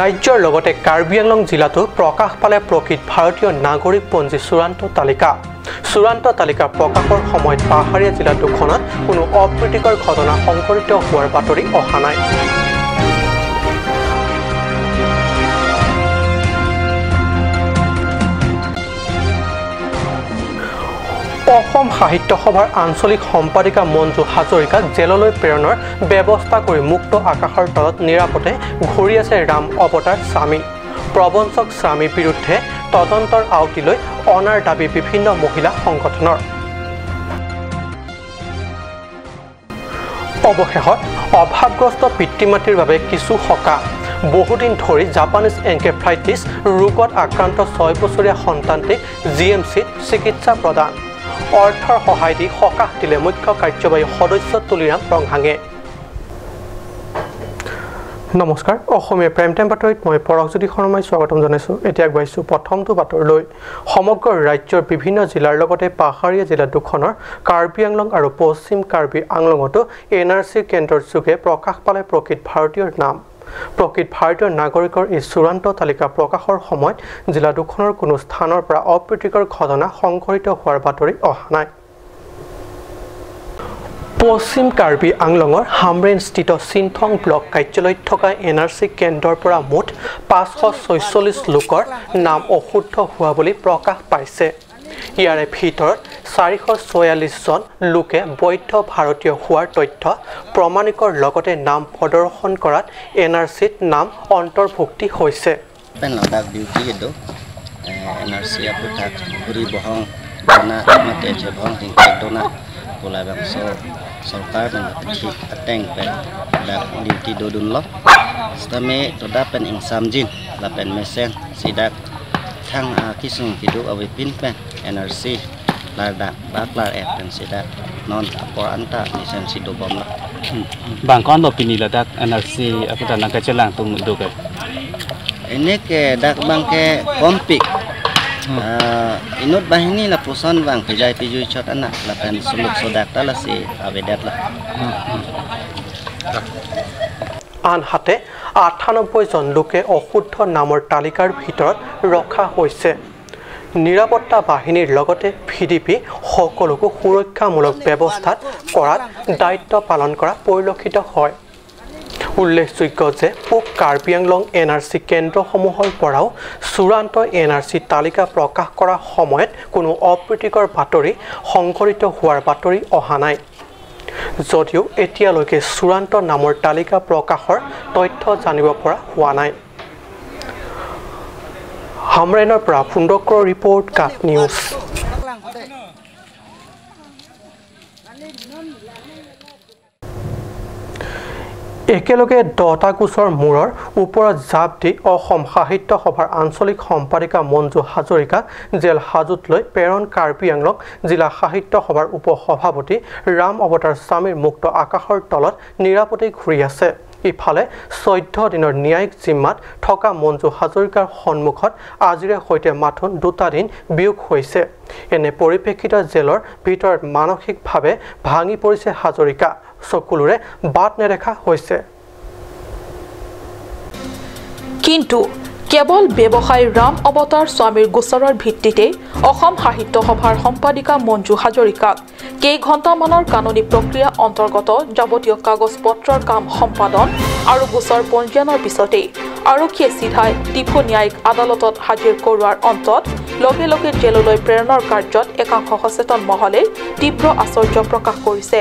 ৰাজ্যৰ লগতে কাৰ্বি আংলং জিলাতো প্ৰকাশ পালে প্ৰকৃত ভাৰতীয় নাগৰিকপঞ্জী চূড়ান্ত তালিকা। চূড়ান্ত তালিকা প্ৰকাশৰ সময়ত পাহাৰীয়া জিলা দুখনত কোনো অপ্ৰীতিকৰ ঘটনা সংঘটিত হোৱাৰ বাতৰি অহা নাই। অসম সাহিত্য সভাৰ আঞ্চলিক সম্পাদিকা মঞ্জু হাজৰিকাক জেললৈ প্ৰেৰণৰ ব্যৱস্থা কৰি মুক্ত আকাশৰ তলত নিৰাপদে ঘূৰি আছে ৰাম অৱতাৰ স্বামী। প্ৰবঞ্চক স্বামীৰ বিৰুদ্ধে তদন্তৰ আওতিলৈ অনাৰ দাবী বিভিন্ন মহিলা সংগঠনৰ। অৱশেষত অভাৱগ্ৰস্ত পিতৃ মাতৃৰ বাবে কিছু সকাহ। বহুদিন ধৰি জাপানীজ এনকেফ্লাইটিছ ৰোগত আক্ৰান্ত ছয় বছৰীয়া সন্তানটিক জি এম চিত চিকিৎসা প্ৰদান। অৰ্থৰ সহায় দি সকাহ দিলে মুখ্য কাৰ্যবাহী সদস্য তুলিৰাম ৰংহাঙে। নমস্কাৰ অসমীয়া প্ৰাইম টাইম বাতৰিত মই পৰকজ্যোতি শৰ্মাই স্বাগতম জনাইছোঁ। এতিয়া আগবাঢ়িছোঁ প্ৰথমটো বাতৰিলৈ। সমগ্ৰ ৰাজ্যৰ বিভিন্ন জিলাৰ লগতে পাহাৰীয়া জিলা দুখনৰ কাৰ্বি আংলং আৰু পশ্চিম কাৰ্বি আংলঙতো এন আৰ চি কেন্দ্ৰৰ যোগে প্ৰকাশ পালে প্ৰকৃত ভাৰতীয়ৰ নাম। প্ৰকৃত ভাৰতীয় নাগৰিকৰ এই চূড়ান্ত তালিকা প্ৰকাশৰ সময়ত জিলা দুখনৰ কোনো স্থানৰ পৰা অপ্ৰীতিকৰ ঘটনা সংঘটিত হোৱাৰ বাতৰি অহা নাই। পশ্চিম কাৰ্বি আংলঙৰ হামৰেনস্থিত চিনথং ব্লক কাৰ্যালয়ত থকা এন আৰ চি কেন্দ্ৰৰ পৰা মুঠ পাঁচশ ছয়চল্লিছ লোকৰ নাম অশুদ্ধ হোৱা বুলি প্ৰকাশ পাইছে। ইয়াৰে ভিতৰত চাৰিশ ছয়াল্লিছজন লোকে বৈধ ভাৰতীয় হোৱাৰ তথ্য প্ৰমাণিকৰ লগতে নাম প্ৰদৰ্শন কৰাত এন আৰ চিত নাম অন্তৰ্ভুক্তি হৈছে pula bangso solkar mengatasi ateng pe dak diuti do dun lo stame to dapen ing samjin lapen mesen sidak thang a kisung kidu awi pin pe nrc là đạt bác là ép thành sẽ đạt non đã có ăn ta thì sen sẽ đồ bom lại bằng con bảo pin là đạt anh ấy sẽ cái đó là cái chân làng tung được rồi ini ke dak bang ke kompik inut bahini la pusan bang pijai pijui chot anak la kan suluk sodak ta la si abedat la আনহাতে আঠানব্বৈজন লোকে অশুদ্ধ নামৰ তালিকাৰ ভিতৰত ৰখা হৈছে নিৰাপত্তা বাহিনীৰ লগতে ভি ডি পি সকলোকো সুৰক্ষামূলক ব্যৱস্থাত কৰাত দায়িত্ব পালন কৰা পৰিলক্ষিত হয়। উল্লেখযোগ্য যে পূব Karbi Anglong N R C কেন্দ্ৰসমূহৰ পৰাও চূড়ান্ত এন আৰ চি তালিকা প্ৰকাশ কৰাৰ সময়ত কোনো অপ্ৰীতিকৰ বাতৰি সংঘটিত হোৱাৰ বাতৰি অহা নাই। যদিও এতিয়ালৈকে চূড়ান্ত নামৰ তালিকা প্ৰকাশৰ তথ্য জানিব পৰা হোৱা নাই। হামৰেনৰ পৰা ফুণ্ডকৰ ৰিপৰ্ট কাট নিউজ। একেলগে দহটা গোচৰ মূৰৰ ওপৰত জাপ দি অসম সাহিত্য সভাৰ আঞ্চলিক সম্পাদিকা মঞ্জু হাজৰিকাক জেল হাজোত লৈ প্ৰেৰণ কাৰ্বি আংলং জিলা সাহিত্য সভাৰ উপ সভাপতি ৰাম অৱতাৰ স্বামীৰ মুক্ত আকাশৰ তলত নিৰাপদে ঘূৰি আছে। ইফালে চৈধ্য দিনৰ ন্যায়িক জিম্মাত থকা মঞ্জু হাজৰিকাৰ সন্মুখত আজিৰে সৈতে মাথোন দুটা দিন বিয়োগ হৈছে। এনে পৰিপ্ৰেক্ষিতত জেলৰ ভিতৰত মানসিকভাৱে ভাঙি পৰিছে হাজৰিকা। চকুলোৰে বাট নেদেখা হৈছে। কিন্তু কেৱল ব্যৱসায়ী ৰাম অৱতাৰ স্বামীৰ গোচৰৰ ভিত্তিতে অসম সাহিত্য সভাৰ সম্পাদিকা মঞ্জু হাজৰিকাক কেইঘণ্টামানৰ কাননী প্ৰক্ৰিয়া অন্তৰ্গত যাৱতীয় কাগজ পত্ৰৰ কাম সম্পাদন আৰু গোচৰ পঞ্জীয়নৰ পিছতেই আৰক্ষীয়ে চিধাই ত্ৰিফু ন্যায়িক আদালতত হাজিৰ কৰোৱাৰ অন্তত লগে লগে জেললৈ প্ৰেৰণৰ কাৰ্যত একাংশ সচেতন মহলে তীব্ৰ আশ্চৰ্য প্ৰকাশ কৰিছে।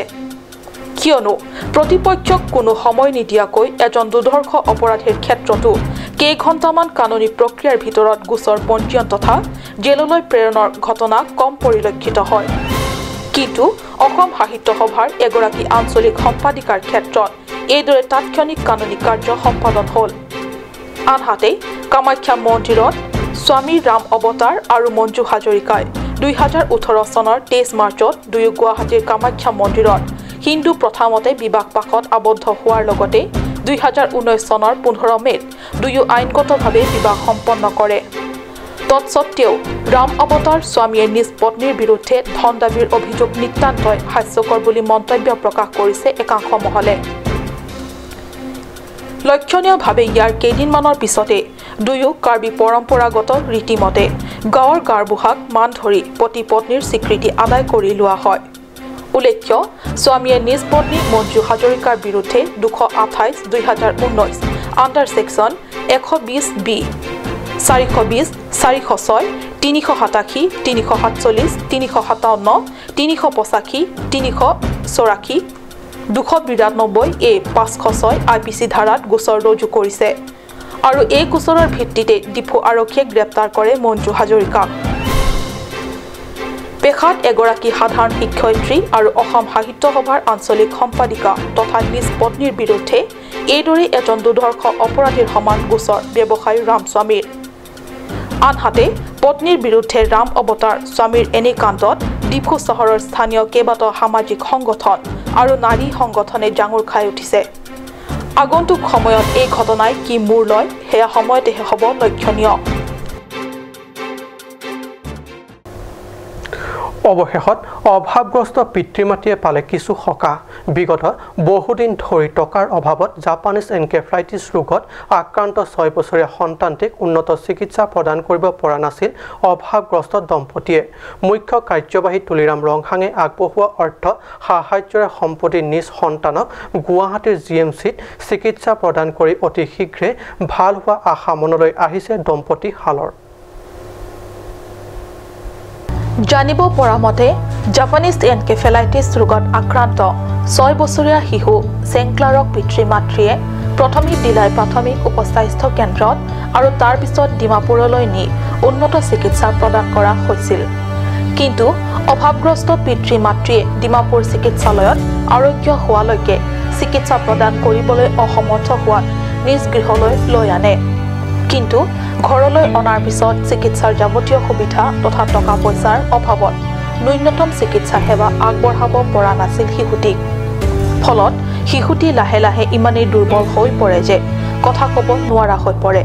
কিয়নো প্ৰতিপক্ষক কোনো সময় নিদিয়াকৈ এজন দুৰ্ধৰ্ষ অপৰাধীৰ ক্ষেত্ৰতো কেইঘণ্টামান কাননী প্ৰক্ৰিয়াৰ ভিতৰত গোচৰ পঞ্জীয়ন তথা জেললৈ প্ৰেৰণৰ ঘটনা কম পৰিলক্ষিত হয়। কিন্তু অসম সাহিত্য সভাৰ এগৰাকী আঞ্চলিক সম্পাদিকাৰ ক্ষেত্ৰত এইদৰে তাৎক্ষণিক কাননী কাৰ্য সম্পাদন হ'ল। আনহাতে কামাখ্যা মন্দিৰত স্বামী ৰাম অৱতাৰ আৰু মঞ্জু হাজৰিকাই দুই হাজাৰ ওঠৰ চনৰ তেইছ মাৰ্চত দুয়ো গুৱাহাটীৰ কামাখ্যা মন্দিৰত হিন্দু প্ৰথামতে বিবাহ পাশত আবদ্ধ হোৱাৰ লগতে দুই হাজাৰ ঊনৈছ চনৰ পোন্ধৰ মে'ত দুয়ো আইনগতভাৱে বিবাহ সম্পন্ন কৰে। তৎসত্বেও ৰাম অৱতাৰ স্বামীয়ে নিজ পত্নীৰ বিৰুদ্ধে ধন দাবীৰ অভিযোগ নিতান্তই হাস্যকৰ বুলি মন্তব্য প্ৰকাশ কৰিছে একাংশ মহলে। লক্ষণীয়ভাৱে ইয়াৰ কেইদিনমানৰ পিছতে দুয়ো কাৰ্বি পৰম্পৰাগত ৰীতিমতে গাঁৱৰ গাৰবুঢ়াক মান ধৰি পতি পত্নীৰ স্বীকৃতি আদায় কৰি লোৱা হয়। উল্লেখ্য স্বামীয়ে নিজ পত্নী মঞ্জু হাজৰিকাৰ বিৰুদ্ধে দুশ আঠাইছ দুই হাজাৰ ঊনৈছ আণ্ডাৰ ছেকশ্যন এশ বিছ বি চাৰিশ বিছ চাৰিশ ছয় তিনিশ সাতাশী তিনিশ সাতচল্লিছ তিনিশ সাতাৱন্ন তিনিশ পঁচাশী তিনিশ চৌৰাশী দুশ বিৰান্নব্বৈ এ পাঁচশ ছয় আই পি চি ধাৰাত গোচৰ ৰুজু কৰিছে। আৰু এই গোচৰৰ ভিত্তিতে ডিফু আৰক্ষীয়ে গ্ৰেপ্তাৰ কৰে মঞ্জু হাজৰিকাক। পেশাত এগৰাকী সাধাৰণ শিক্ষয়িত্ৰী আৰু অসম সাহিত্য সভাৰ আঞ্চলিক সম্পাদিকা তথা নিজ পত্নীৰ বিৰুদ্ধে এইদৰে এজন দুৰ্ধৰ্ষ অপৰাধীৰ সমান গোচৰ ব্যৱসায়ী ৰামস্বামীৰ আনহাতে পত্নীৰ বিৰুদ্ধে ৰাম অৱতাৰ স্বামীৰ এনে কাণ্ডত ডিফু চহৰৰ স্থানীয় কেইবাটাও সামাজিক সংগঠন আৰু নাৰী সংগঠনে জাঙুৰ খাই উঠিছে। আগন্তুক সময়ত এই ঘটনাই কি মূৰ লয় সেয়া সময়তেহে হ'ব লক্ষণীয়। অৱশেষত অভাৱগ্ৰস্ত পিতৃ মাতৃয়ে পালে কিছু সকাহ। বিগত বহুদিন ধৰি টকাৰ অভাৱত জাপানীজ এনকেফ্লাইটিছ ৰোগত আক্ৰান্ত ছয় বছৰীয়া সন্তানটিক উন্নত চিকিৎসা প্ৰদান কৰিব পৰা নাছিল অভাৱগ্ৰস্ত দম্পতীয়ে। মুখ্য কাৰ্যবাহী তুলিৰাম ৰংহাঙে আগবঢ়োৱা অৰ্থ সাহায্যৰে সম্প্ৰতি নিজ সন্তানক গুৱাহাটীৰ জি এম চিত চিকিৎসা প্ৰদান কৰি অতি শীঘ্ৰে ভাল হোৱা আশা মনলৈ আহিছে দম্পতী হালৰ জানিব পৰা মতে জাপানীজ এনকেফেলাইটিছ ৰোগত আক্ৰান্ত ছয় বছৰীয়া শিশু চেংক্লাৰক পিতৃ মাতৃয়ে প্ৰথমে দিলাই প্ৰাথমিক উপস্বাস্থ্য কেন্দ্ৰত আৰু তাৰ পিছত ডিমাপুৰলৈ নি উন্নত চিকিৎসা প্ৰদান কৰা হৈছিল। কিন্তু অভাৱগ্ৰস্ত পিতৃ মাতৃয়ে ডিমাপুৰ চিকিৎসালয়ত আৰোগ্য হোৱালৈকে চিকিৎসা প্ৰদান কৰিবলৈ অসমৰ্থ হোৱাত নিজ গৃহলৈ লৈ আনে। কিন্তু ঘৰলৈ অনাৰ পিছত চিকিৎসাৰ যাৱতীয় সুবিধা তথা টকা পইচাৰ অভাৱত ন্যূনতম চিকিৎসা সেৱা আগবঢ়াব পৰা নাছিল শিশুটিক। ফলত শিশুটি লাহে লাহে ইমানেই দুৰ্বল হৈ পৰে যে কথা ক'ব নোৱাৰা হৈ পৰে।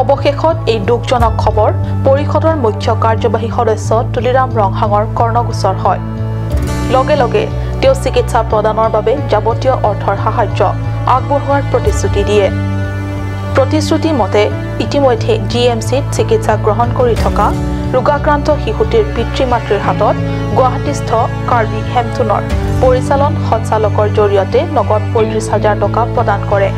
অৱশেষত এই দুখজনক খবৰ পৰিষদৰ মুখ্য কাৰ্যবাহী সদস্য তুলিৰাম ৰংহাঙৰ কৰ্ণগোচৰ হয়। লগে লগে তেওঁ চিকিৎসা প্ৰদানৰ বাবে যাৱতীয় অৰ্থৰ সাহায্য আগবঢ়োৱাৰ প্ৰতিশ্ৰুতি দিয়ে। প্ৰতিশ্ৰুতি মতে ইতিমধ্যে জি এম চিত চিকিৎসা গ্ৰহণ কৰি থকা ৰোগাক্ৰান্ত শিশুটিৰ পিতৃ মাতৃৰ হাতত গুৱাহাটীস্থ কাৰ্বি হেমথুনৰ পৰিচালন সঞ্চালকৰ জৰিয়তে নগদ পঁয়ত্ৰিছ হাজাৰ টকা প্ৰদান কৰে।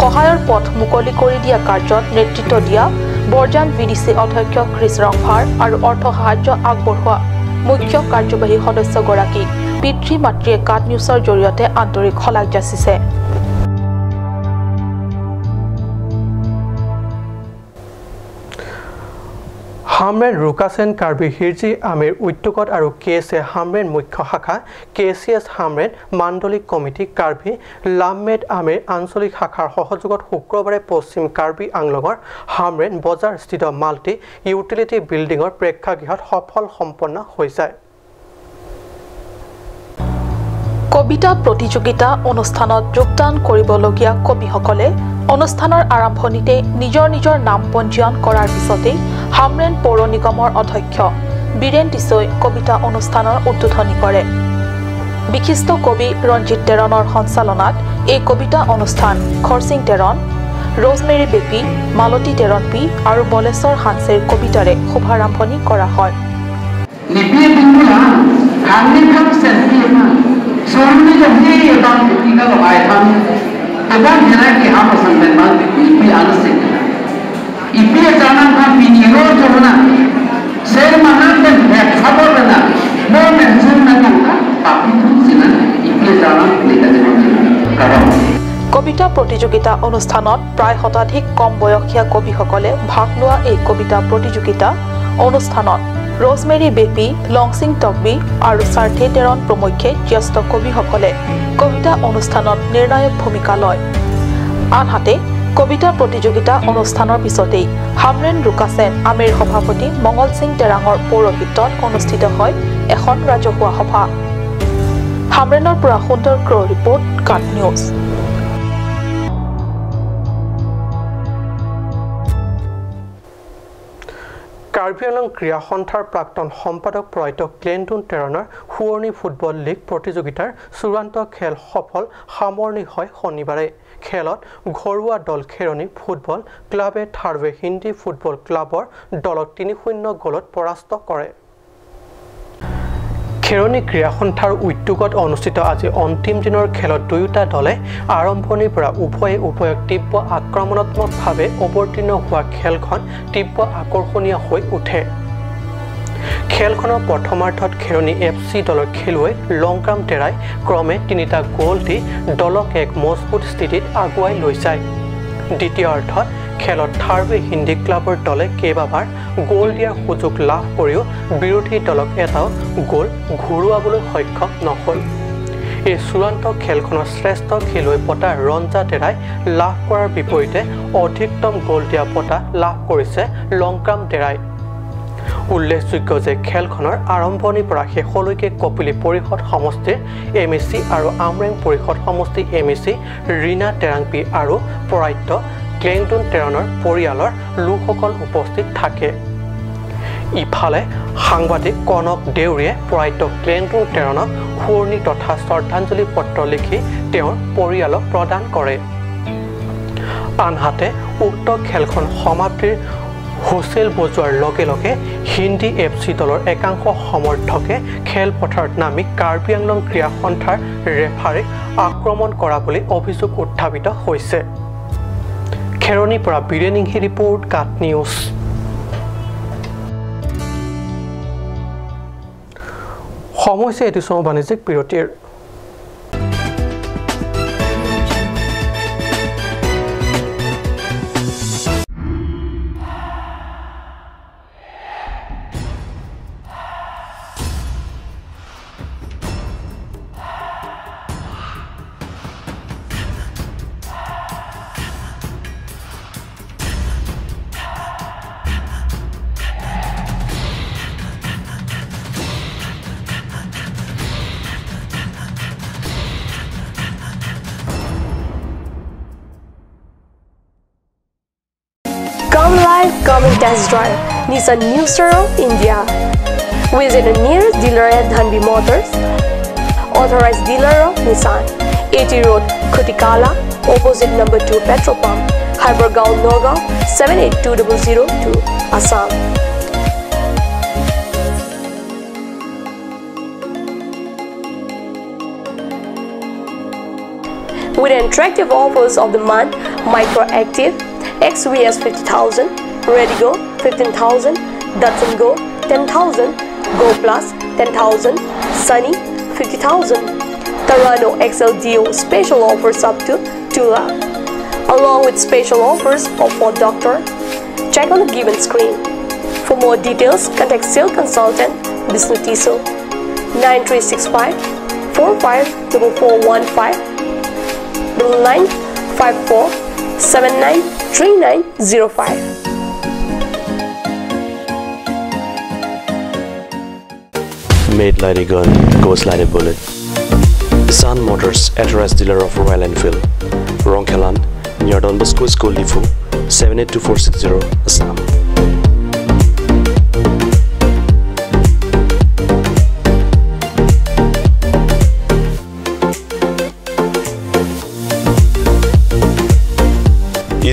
সহায়ৰ পথ মুকলি কৰি দিয়া কাৰ্যত নেতৃত্ব দিয়া বৰজান বি ডি চি অধ্যক্ষ ক্ৰিছ ৰংভাৰ আৰু অৰ্থ সাহায্য আগবঢ়োৱা মুখ্য কাৰ্যবাহী সদস্যগৰাকীক পিতৃ মাতৃয়ে কাট নিউজৰ জৰিয়তে আন্তৰিক শলাগ যাচিছে। হামৰেন ৰুকাছেন কাৰ্বি হিৰজি আমিৰ উদ্যোগত আৰু কে এছ এ হামৰেন মুখ্য শাখা কে চি এছ হামৰেন মাণ্ডলিক কমিটি কাৰ্বি লামমেড আমিৰ আঞ্চলিক শাখাৰ সহযোগত শুক্ৰবাৰে পশ্চিম কাৰ্বি আংলঙৰ হামৰেন বজাৰস্থিত মাল্টি ইউটিলিটি বিল্ডিঙৰ প্ৰেক্ষাগৃহত সফল সম্পন্ন হৈ যায় কবিতা প্ৰতিযোগিতা অনুষ্ঠানত যোগদান কৰিবলগীয়া কবিসকলে অনুষ্ঠানৰ আৰম্ভণিতে নিজৰ নিজৰ নাম পঞ্জীয়ন কৰাৰ পিছতেই হামৰেন পৌৰ নিগমৰ অধ্যক্ষ বীৰেণ টিছৈ কবিতা অনুষ্ঠানৰ উদ্বোধনী কৰে। বিশিষ্ট কবি ৰঞ্জিত তেৰণৰ সঞ্চালনাত এই কবিতা অনুষ্ঠান খৰচিং তেৰণ ৰ'জমেৰী বেপী মালতী তেৰণ পি আৰু বলেশ্বৰ হানছেৰ কবিতাৰে শুভাৰম্ভণি কৰা হয়। dengan jarak di apa sampai nanti ipi alas sekitar. Ipi jangan kan pinjiro jona. Saya mana dan hek sabar benda. Mau menjun nanti kan tapi tu sini ipi jangan kita jangan kalau কবিতা প্ৰতিযোগিতা অনুষ্ঠানত প্ৰায় শতাধিক কম বয়সীয়া কবিসকলে ভাগ লোৱা এই কবিতা প্ৰতিযোগিতা অনুষ্ঠানত ৰ'জমেৰী বেপী লংচিং টকবি আৰু চাৰ্থে তেৰণ প্ৰমুখ্যে জ্যেষ্ঠ কবিসকলে কবিতা অনুষ্ঠানত নিৰ্ণায়ক ভূমিকা লয়। আনহাতে কবিতা প্ৰতিযোগিতা অনুষ্ঠানৰ পিছতেই হামৰেন ৰুকাছেন আমিৰ সভাপতি মঙল সিং তেৰাঙৰ পৌৰহিত্যত অনুষ্ঠিত হয় এখন ৰাজহুৱা সভা। হামৰেনৰ পৰা সুন্দৰ ক্ৰ report cut news. Karbi Anglong ক্ৰীড়া সন্থাৰ প্ৰাক্তন সম্পাদক প্ৰয়াত ক্লেণ্টন টেৰণৰ সোঁৱৰণি ফুটবল লীগ প্ৰতিযোগিতাৰ চূড়ান্ত খেল সফল সামৰণি হয় শনিবাৰে। খেলত ঘৰুৱা দল খেৰণি ফুটবল ক্লাবে থাৰ্ৱে হিন্দী ফুটবল ক্লাবৰ দলক তিনি শূন্য গ'লত পৰাস্ত কৰে। খেৰণি ক্ৰীড়া সন্থাৰ উদ্যোগত অনুষ্ঠিত আজি অন্তিম দিনৰ খেলত দুয়োটা দলে আৰম্ভণিৰ পৰা উভয়ে উভয়ক তীব্ৰ আক্ৰমণাত্মকভাৱে অৱতীৰ্ণ হোৱা খেলখন তীব্ৰ আকৰ্ষণীয় হৈ উঠে। খেলখনৰ প্ৰথমাৰ্ধত খেৰণি এফ চি দলৰ খেলুৱৈ লংকাম টেৰাই ক্ৰমে তিনিটা গ'ল দি দলক এক মজবুত স্থিতিত আগুৱাই লৈ যায়। দ্বিতীয়াৰ্ধত খেলত থাৰ্ৱে হিন্দী ক্লাবৰ দলে কেইবাবাৰ গ'ল দিয়াৰ সুযোগ লাভ কৰিও বিৰোধী দলক এটাও গ'ল ঘূৰোৱাবলৈ সক্ষম নহ'ল। এই চূড়ান্ত খেলখনৰ শ্ৰেষ্ঠ খেলুৱৈ বঁটা ৰঞ্জা টেৰাই লাভ কৰাৰ বিপৰীতে অধিকতম গ'ল দিয়া বঁটা লাভ কৰিছে লংকাম টেৰাই উল্লেখযোগ্য যে খেলখনৰ আৰম্ভণিৰ পৰা শেষলৈকে কপিলী পৰিষদ সমষ্টিৰ এম এ চি আৰু আমৰেং পৰিষদ সমষ্টি M A C Rina Terangpi আৰু পৰাত্য ক্লেংটন টেৰণৰ পৰিয়ালৰ লোকসকল উপস্থিত থাকে। ইফালে সাংবাদিক কনক দেউৰীয়ে প্ৰয়াত ক্লেণ্টন টেৰণক শুৱনি তথা শ্ৰদ্ধাঞ্জলি পত্ৰ লিখি তেওঁৰ পৰিয়ালক প্ৰদান কৰে। আনহাতে উক্ত খেলখন সমাপ্তিৰ হুচেল বজোৱাৰ লগে লগে হিন্দী এফ চি দলৰ একাংশ সমৰ্থকে খেলপথাৰত নামি কাৰ্বি আংলং ক্ৰীড়া সন্থাৰ ৰেফাৰীক আক্ৰমণ কৰা বুলি অভিযোগ উত্থাপিত হৈছে। খেৰণিৰ পৰা বীৰেনিংহী ৰিপৰ্ট কাট নিউজ সময় হৈছে এটি চমু বাণিজ্যিক বিৰতিৰ And test drive Nissan New India. Visit the nearest dealer at Dhanbi Motors. Authorized dealer of Nissan. 80 Road, Kutikala, opposite number 2 petrol pump, Hypergaon, Nogam, 782002, Assam. With attractive offers of the month, Microactive, XVS 50,000, Redigo 15,000, Datsun Go 10,000, Go Plus 10,000, Sunny 50,000. Tarano XLDO special offers up to 2 lakh. Along with special offers of for doctor, check on the given screen. For more details, contact sale consultant Bisnu Tiso 9365 454415 double nine five four seven nine three nine zero five. Made a gun, like a bullet. Sun Motors, authorized dealer of Royal Enfield. Ronkelan, near Don Bosco School, Lifu, 782460, Assam.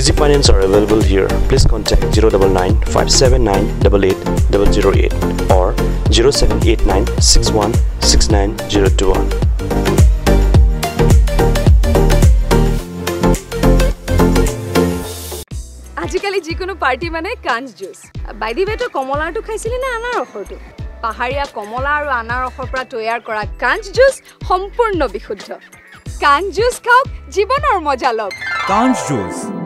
Easy finance are available here. Please contact 099 579 88 or 0789 61 69021. আজিকালি যিকোনো party মানে কাঞ্চ juice বাইদি বাইতো কমলাৰটো খাইছিলি নে আনাৰসৰটো পাহাৰীয়া কমলা আৰু আনাৰসৰ পৰা তৈয়াৰ কৰা কাঞ্চ জুচ সম্পূৰ্ণ বিশুদ্ধ কাঞ্চ জুচ খাওক জীৱনৰ মজা লওক Conch Juice.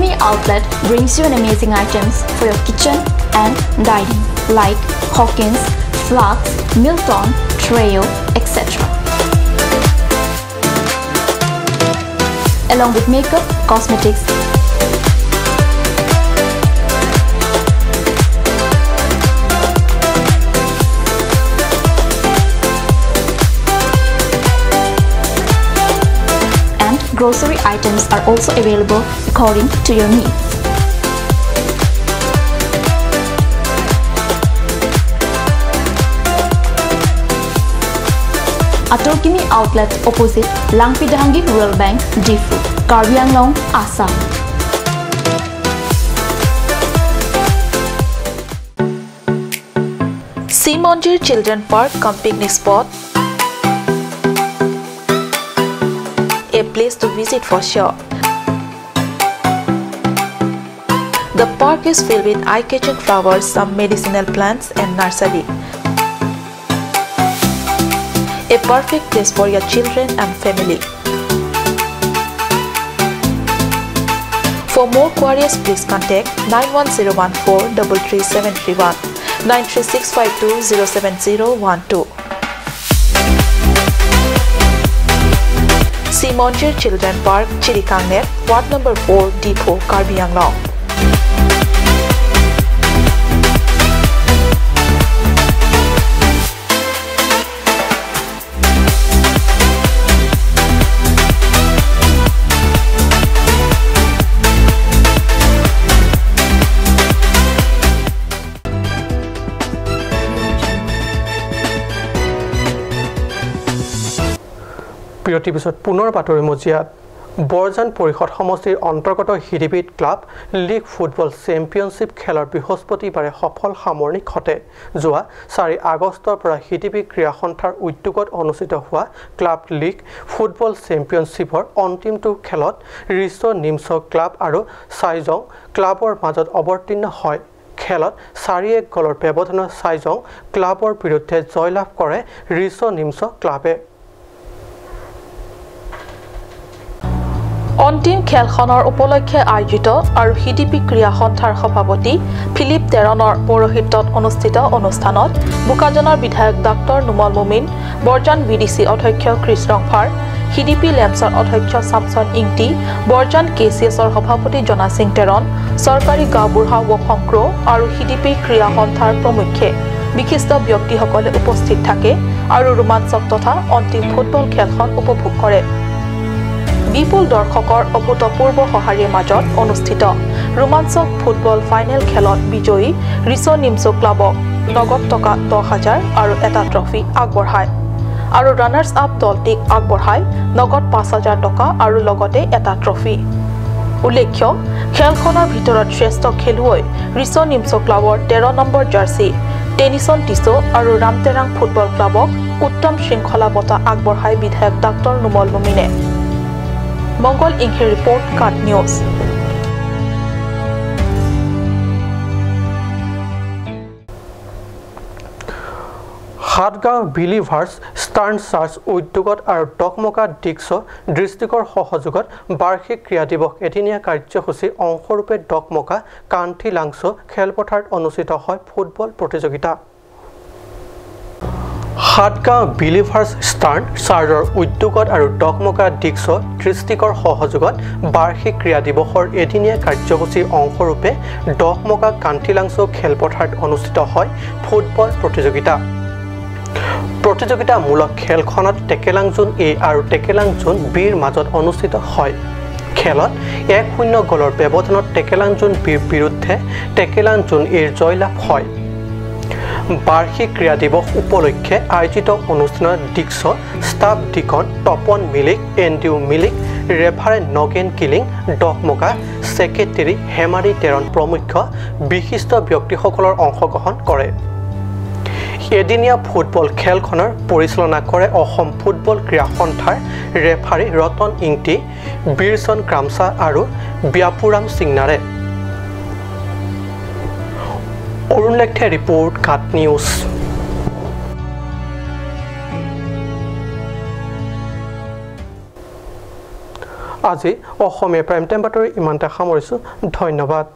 Atorkimi outlet brings you amazing items for your kitchen and dining like Hawkins, Flux, Milton, Treo, etc. Along with makeup, cosmetics, grocery items are also available according to your needs. Atorkimi outlet opposite Langpidangi Rural Bank, Difu, Karbi Anglong, Assam. Simonjir Children Park come picnic spot. A place to visit for sure. The park is filled with eye-catching flowers, some medicinal plants and nursery. A perfect place for your children and family. For more queries, please contact 91014 33731 93652 07012. Simonjir Children Park, Chirikangnet, Ward number 4, Depot, Karbi বিৰতিৰ পিছত পুনৰ বাতৰি মজিয়াত বৰজান পৰিষদ সমষ্টিৰ অন্তৰ্গত হিৰিবিদ club league football championship খেলৰ বৃহস্পতিবাৰে সফল সামৰণি ঘটে যোৱা চাৰি আগষ্টৰ পৰা হিৰিবি ক্ৰীড়া সন্থাৰ উদ্যোগত অনুষ্ঠিত হোৱা ক্লাব লীগ ফুটবল চেম্পিয়নশ্বিপৰ অন্তিমটো খেলত ৰিচ নিমছ ক্লাব আৰু চাইজং ক্লাবৰ মাজত অৱতীৰ্ণ হয়। খেলত চাৰি এক গ'লৰ ব্যৱধানত চাইজং ক্লাবৰ বিৰুদ্ধে জয়লাভ কৰে ৰিচ নিমছ ক্লাবে। অন্তিম খেলখনৰ উপলক্ষে আয়োজিত আৰু সিডিপি ক্ৰীড়া সন্থাৰ সভাপতি ফিলিপ তেৰণৰ পৌৰোহিত্যত অনুষ্ঠিত অনুষ্ঠানত বোকাজনৰ বিধায়ক doctor Numal Momin Borjan B D C অধ্যক্ষ ক্ৰিছ ৰংফাৰ সিডিপি লেম্পছৰ অধ্যক্ষ চামচন ইংটি বৰজান কে চি এছৰ সভাপতি জনা সিং তেৰণ চৰকাৰী গাঁওবুঢ়া ৱফংক্ৰ আৰু সিডিপি ক্ৰীড়া সন্থাৰ প্ৰমুখ্যে বিশিষ্ট ব্যক্তিসকলে উপস্থিত থাকে আৰু ৰোমাঞ্চক তথা অন্তিম ফুটবল খেলখন উপভোগ কৰে। বিপুল দৰ্শকৰ অভূতপূৰ্ব সঁহাৰিৰ মাজত অনুষ্ঠিত ৰোমাঞ্চক ফুটবল ফাইনেল খেলত বিজয়ী ৰিচ নিমছ ক্লাবক নগদ টকা দহ হাজাৰ আৰু এটা ট্ৰফি আগবঢ়ায়। আৰু ৰানাৰ্ছ আপ দলটিক আগবঢ়ায় নগদ পাঁচ হাজাৰ টকা আৰু লগতে এটা ট্ৰফি। উল্লেখ্য খেলখনৰ ভিতৰত শ্ৰেষ্ঠ খেলুৱৈ ৰিচ নিমছ ক্লাবৰ তেৰ নম্বৰ জাৰ্চি টেনিছন টিছো আৰু ৰামটেৰাং ফুটবল ক্লাবক উত্তম শৃংখলা বঁটা আগবঢ়ায় বিধায়ক doctor Numal মুমিনে। Mangal Inghi report cut news Satgaon believers eastern church উদ্যোগত আৰু টকমকা ডিক্স ডিষ্ট্ৰিক্টৰ সহযোগত বাৰ্ষিক ক্ৰীড়া দিৱস এদিনীয়া কাৰ্যসূচীৰ অংশৰূপে ডকমকা কান্থি লাংছ খেলপথাৰত অনুষ্ঠিত হয় ফুটবল প্ৰতিযোগিতা। সাতগাঁও বিলিভাৰ্ছ ষ্টাৰ্ণ চাৰ্জৰ উদ্যোগত আৰু ডকমকা ডিক্স ডিষ্ট্ৰিক্টৰ সহযোগত বাৰ্ষিক ক্ৰীড়া দিৱসৰ এদিনীয়া কাৰ্যসূচীৰ অংশৰূপে ডকমকা কান্থিলাংছ খেলপথাৰত অনুষ্ঠিত হয় ফুটবল প্ৰতিযোগিতা। প্ৰতিযোগিতামূলক খেলখনত টেকেলাংজোন এ আৰু টেকেলাংজোন বিৰ মাজত অনুষ্ঠিত হয়। খেলত এক শূন্য গ'লৰ ব্যৱধানত টেকেলাংজোন বিৰ বিৰুদ্ধে টেকেলাংজোন এৰ জয়লাভ হয়। বাৰ্ষিক ক্ৰীড়া দিৱস উপলক্ষে আয়োজিত অনুষ্ঠানত ডিক্স staff deacon Tapan Milik Andrew Milik reverend Nagen Kiling Tokmoka secretary Hemari Teron প্ৰমুখ্য বিশিষ্ট ব্যক্তিসকলৰ অংশগ্ৰহণ কৰে। এদিনীয়া ফুটবল খেলখনৰ পৰিচালনা কৰে অসম ফুটবল ক্ৰীড়া সন্থাৰ ৰেফাৰী ৰতন ইংটি বীৰচন ক্ৰামচা আৰু ব্যাপুৰাম সিংনাৰে। অৰুণ লেখে ৰিপৰ্ট কাট নিউজ। আজি অসমীয়া প্ৰাইম টাইম বাতৰি ইমানতে সামৰিছোঁ। ধন্যবাদ।